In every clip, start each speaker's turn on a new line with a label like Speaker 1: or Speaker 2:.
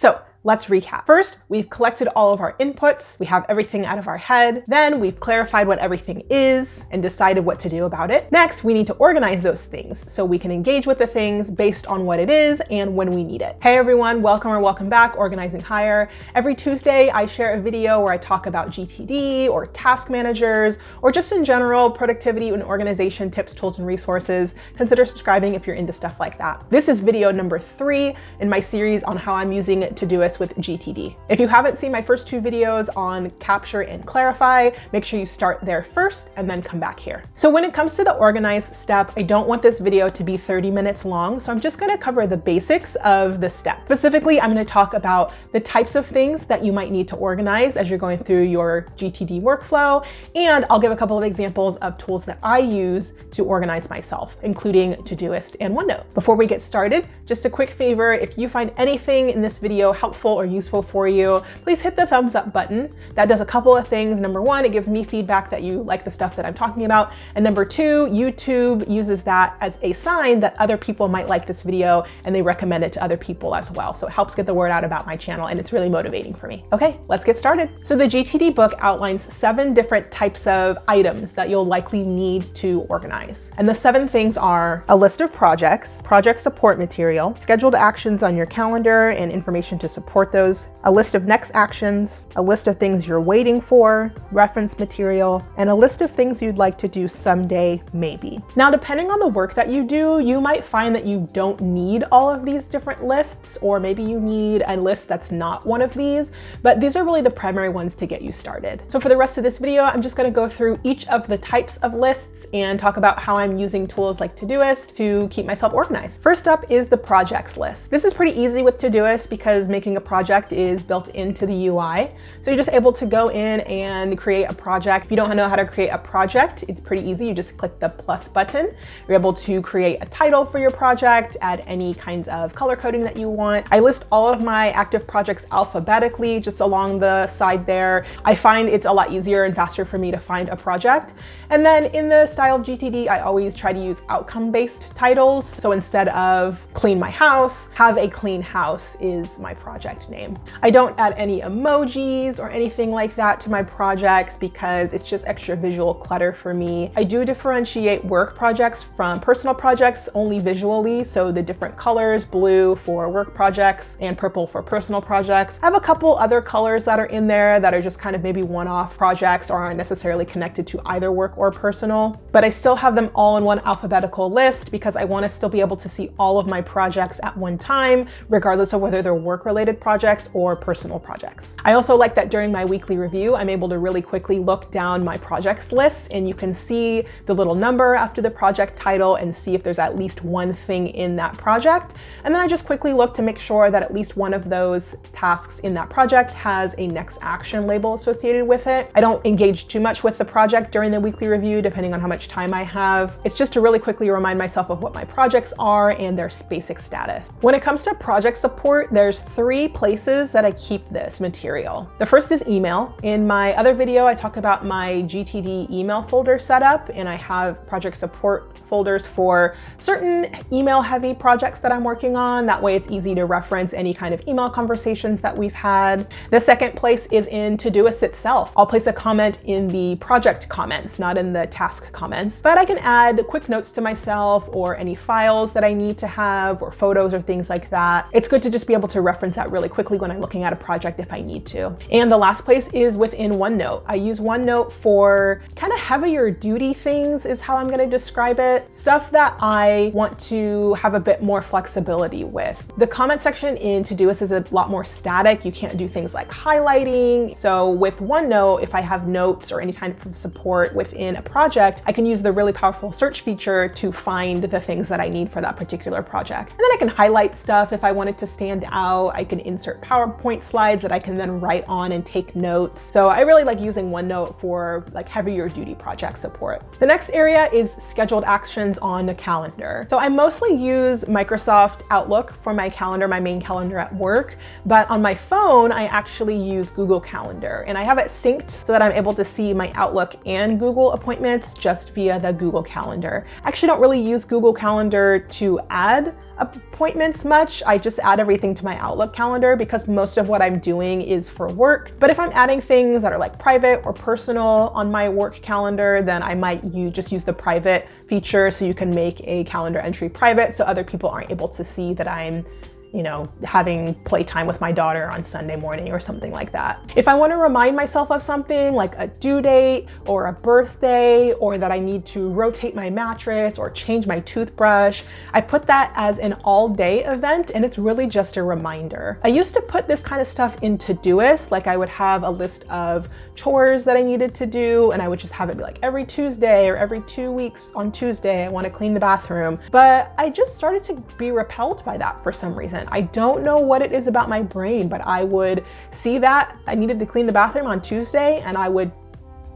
Speaker 1: So Let's recap. First, we've collected all of our inputs. We have everything out of our head. Then we've clarified what everything is and decided what to do about it. Next, we need to organize those things so we can engage with the things based on what it is and when we need it. Hey everyone, welcome or welcome back, Organizing Higher. Every Tuesday, I share a video where I talk about GTD or task managers, or just in general, productivity and organization tips, tools, and resources. Consider subscribing if you're into stuff like that. This is video number three in my series on how I'm using to Todoist with GTD. If you haven't seen my first two videos on capture and clarify, make sure you start there first and then come back here. So when it comes to the organize step, I don't want this video to be 30 minutes long, so I'm just gonna cover the basics of the step. Specifically, I'm gonna talk about the types of things that you might need to organize as you're going through your GTD workflow, and I'll give a couple of examples of tools that I use to organize myself, including Todoist and OneNote. Before we get started, just a quick favor, if you find anything in this video helpful helpful or useful for you, please hit the thumbs up button. That does a couple of things. Number one, it gives me feedback that you like the stuff that I'm talking about. And number two, YouTube uses that as a sign that other people might like this video and they recommend it to other people as well. So it helps get the word out about my channel and it's really motivating for me. Okay, let's get started. So the GTD book outlines seven different types of items that you'll likely need to organize. And the seven things are a list of projects, project support material, scheduled actions on your calendar and information to support support those, a list of next actions, a list of things you're waiting for, reference material, and a list of things you'd like to do someday, maybe. Now, depending on the work that you do, you might find that you don't need all of these different lists, or maybe you need a list that's not one of these, but these are really the primary ones to get you started. So for the rest of this video, I'm just gonna go through each of the types of lists and talk about how I'm using tools like Todoist to keep myself organized. First up is the projects list. This is pretty easy with Todoist because making a project is built into the UI. So you're just able to go in and create a project. If you don't know how to create a project, it's pretty easy. You just click the plus button. You're able to create a title for your project, add any kinds of color coding that you want. I list all of my active projects alphabetically just along the side there. I find it's a lot easier and faster for me to find a project. And then in the style of GTD, I always try to use outcome-based titles. So instead of clean my house, have a clean house is my project project name. I don't add any emojis or anything like that to my projects because it's just extra visual clutter for me. I do differentiate work projects from personal projects only visually, so the different colors, blue for work projects and purple for personal projects. I have a couple other colors that are in there that are just kind of maybe one-off projects or aren't necessarily connected to either work or personal, but I still have them all in one alphabetical list because I want to still be able to see all of my projects at one time, regardless of whether they're work-related projects or personal projects. I also like that during my weekly review, I'm able to really quickly look down my projects list and you can see the little number after the project title and see if there's at least one thing in that project. And then I just quickly look to make sure that at least one of those tasks in that project has a next action label associated with it. I don't engage too much with the project during the weekly review, depending on how much time I have. It's just to really quickly remind myself of what my projects are and their basic status. When it comes to project support, there's three places that I keep this material. The first is email. In my other video, I talk about my GTD email folder setup, and I have project support folders for certain email heavy projects that I'm working on. That way it's easy to reference any kind of email conversations that we've had. The second place is in Todoist itself. I'll place a comment in the project comments, not in the task comments, but I can add quick notes to myself or any files that I need to have or photos or things like that. It's good to just be able to reference that really quickly when I'm looking at a project if I need to. And the last place is within OneNote. I use OneNote for kind of heavier duty things is how I'm gonna describe it. Stuff that I want to have a bit more flexibility with. The comment section in Todoist is a lot more static. You can't do things like highlighting. So with OneNote, if I have notes or any kind of support within a project, I can use the really powerful search feature to find the things that I need for that particular project. And then I can highlight stuff if I want it to stand out. I can insert PowerPoint slides that I can then write on and take notes. So I really like using OneNote for like heavier duty project support. The next area is scheduled actions on a calendar. So I mostly use Microsoft Outlook for my calendar, my main calendar at work, but on my phone, I actually use Google Calendar and I have it synced so that I'm able to see my Outlook and Google appointments just via the Google Calendar. I actually don't really use Google Calendar to add appointments much. I just add everything to my Outlook calendar because most of what I'm doing is for work. But if I'm adding things that are like private or personal on my work calendar, then I might you just use the private feature so you can make a calendar entry private so other people aren't able to see that I'm you know, having playtime with my daughter on Sunday morning or something like that. If I want to remind myself of something like a due date or a birthday or that I need to rotate my mattress or change my toothbrush, I put that as an all day event and it's really just a reminder. I used to put this kind of stuff in Todoist, like I would have a list of chores that I needed to do and I would just have it be like every Tuesday or every two weeks on Tuesday, I want to clean the bathroom. But I just started to be repelled by that for some I don't know what it is about my brain, but I would see that I needed to clean the bathroom on Tuesday and I would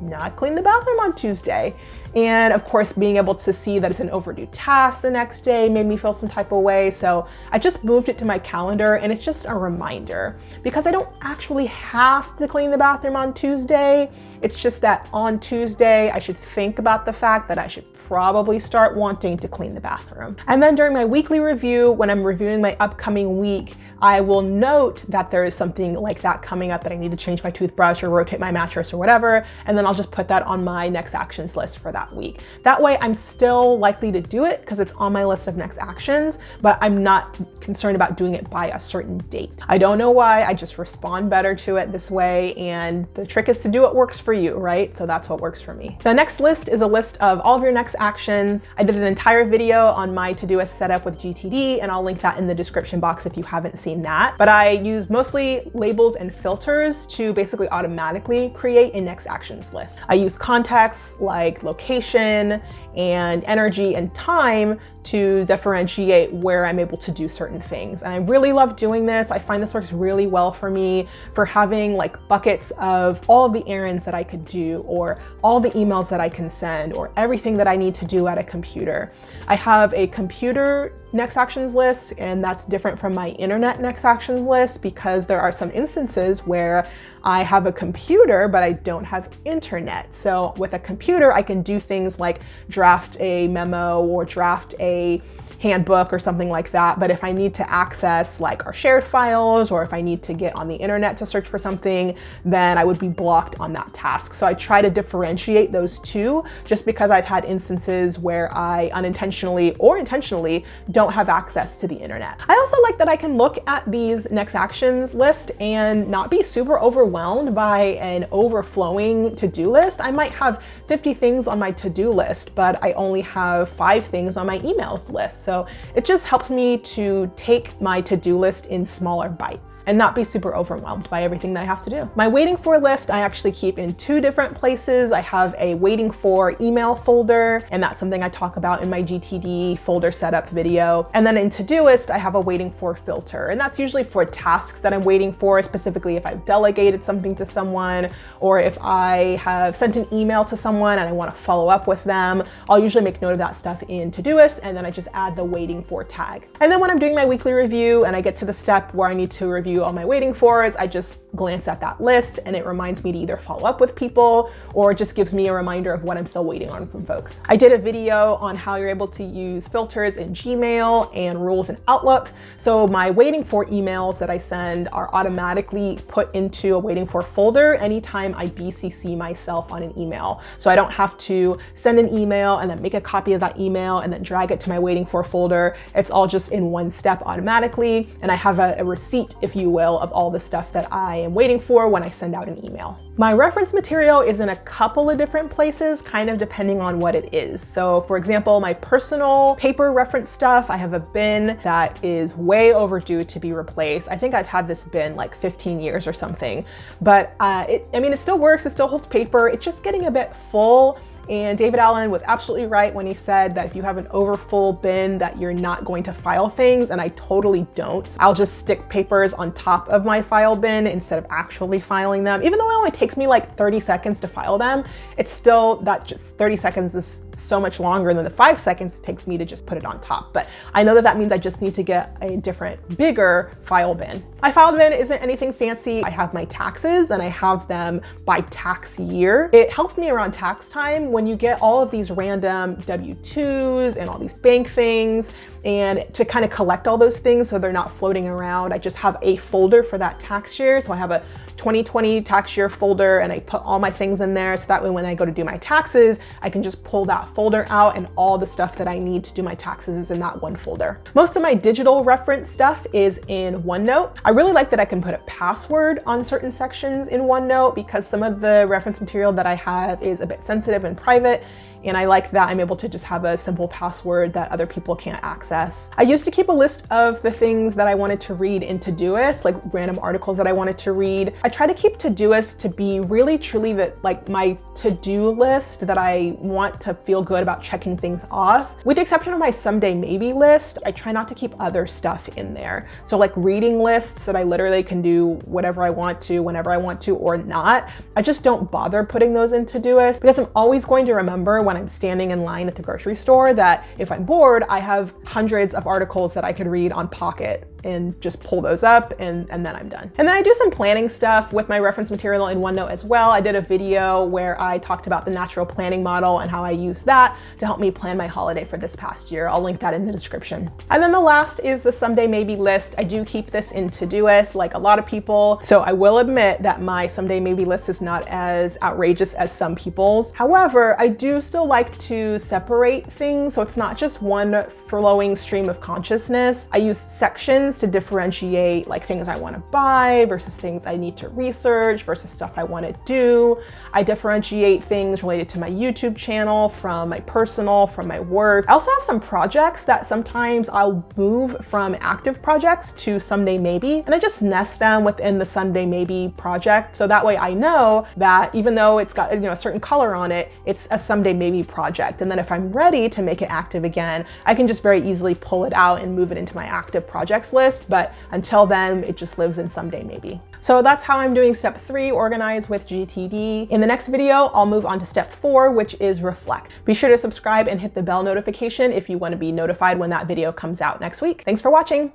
Speaker 1: not clean the bathroom on Tuesday. And of course, being able to see that it's an overdue task the next day made me feel some type of way. So I just moved it to my calendar and it's just a reminder because I don't actually have to clean the bathroom on Tuesday. It's just that on Tuesday, I should think about the fact that I should probably start wanting to clean the bathroom. And then during my weekly review, when I'm reviewing my upcoming week, I will note that there is something like that coming up that I need to change my toothbrush or rotate my mattress or whatever. And then I'll just put that on my next actions list for that week. That way I'm still likely to do it because it's on my list of next actions, but I'm not concerned about doing it by a certain date. I don't know why, I just respond better to it this way. And the trick is to do what works for you, right? So that's what works for me. The next list is a list of all of your next actions. I did an entire video on my Todoist setup with GTD, and I'll link that in the description box if you haven't seen that. But I use mostly labels and filters to basically automatically create next actions list. I use contexts like location and energy and time to differentiate where I'm able to do certain things. And I really love doing this. I find this works really well for me for having like buckets of all of the errands that I could do or all the emails that I can send or everything that I need to do at a computer. I have a computer next actions list and that's different from my internet next actions list because there are some instances where I have a computer, but I don't have internet. So with a computer, I can do things like draft a memo or draft a handbook or something like that. But if I need to access like our shared files or if I need to get on the internet to search for something, then I would be blocked on that task. So I try to differentiate those two just because I've had instances where I unintentionally or intentionally don't have access to the internet. I also like that I can look at these next actions list and not be super overwhelmed by an overflowing to-do list. I might have 50 things on my to-do list, but I only have five things on my emails list. So it just helps me to take my to-do list in smaller bites and not be super overwhelmed by everything that I have to do. My waiting for list, I actually keep in two different places. I have a waiting for email folder, and that's something I talk about in my GTD folder setup video. And then in Todoist, I have a waiting for filter, and that's usually for tasks that I'm waiting for, specifically if I've delegated something to someone, or if I have sent an email to someone and I wanna follow up with them, I'll usually make note of that stuff in Todoist, and then I just add the the waiting for tag. And then when I'm doing my weekly review and I get to the step where I need to review all my waiting fors, I just glance at that list and it reminds me to either follow up with people or just gives me a reminder of what I'm still waiting on from folks. I did a video on how you're able to use filters in Gmail and rules in Outlook. So my waiting for emails that I send are automatically put into a waiting for folder anytime I BCC myself on an email. So I don't have to send an email and then make a copy of that email and then drag it to my waiting for folder. It's all just in one step automatically. And I have a, a receipt, if you will, of all the stuff that I am waiting for when I send out an email. My reference material is in a couple of different places, kind of depending on what it is. So for example, my personal paper reference stuff, I have a bin that is way overdue to be replaced. I think I've had this bin like 15 years or something, but uh, it, I mean, it still works, it still holds paper. It's just getting a bit full and David Allen was absolutely right when he said that if you have an overfull bin that you're not going to file things, and I totally don't. I'll just stick papers on top of my file bin instead of actually filing them. Even though it only takes me like 30 seconds to file them, it's still that just 30 seconds is so much longer than the five seconds it takes me to just put it on top. But I know that that means I just need to get a different, bigger file bin. My file bin isn't anything fancy. I have my taxes and I have them by tax year. It helps me around tax time when you get all of these random W-2s and all these bank things and to kind of collect all those things so they're not floating around, I just have a folder for that tax year. So I have a 2020 tax year folder and I put all my things in there so that way when I go to do my taxes, I can just pull that folder out and all the stuff that I need to do my taxes is in that one folder. Most of my digital reference stuff is in OneNote. I really like that I can put a password on certain sections in OneNote because some of the reference material that I have is a bit sensitive and private and I like that I'm able to just have a simple password that other people can't access. I used to keep a list of the things that I wanted to read in Todoist, like random articles that I wanted to read. I try to keep Todoist to be really truly that like my to-do list that I want to feel good about checking things off. With the exception of my someday maybe list, I try not to keep other stuff in there. So like reading lists that I literally can do whatever I want to, whenever I want to or not. I just don't bother putting those in Todoist because I'm always going to remember when when I'm standing in line at the grocery store that if I'm bored, I have hundreds of articles that I could read on Pocket and just pull those up and, and then I'm done. And then I do some planning stuff with my reference material in OneNote as well. I did a video where I talked about the natural planning model and how I use that to help me plan my holiday for this past year. I'll link that in the description. And then the last is the someday maybe list. I do keep this in Todoist like a lot of people. So I will admit that my someday maybe list is not as outrageous as some people's. However, I do still like to separate things so it's not just one flowing stream of consciousness. I use sections to differentiate like things I want to buy versus things I need to research versus stuff I want to do. I differentiate things related to my YouTube channel from my personal, from my work. I also have some projects that sometimes I'll move from active projects to someday maybe, and I just nest them within the someday maybe project. So that way I know that even though it's got you know a certain color on it, it's a someday maybe project. And then if I'm ready to make it active again, I can just very easily pull it out and move it into my active projects list. But until then, it just lives in someday maybe. So that's how I'm doing step three, organize with GTD. In the next video, I'll move on to step four, which is reflect. Be sure to subscribe and hit the bell notification if you want to be notified when that video comes out next week. Thanks for watching.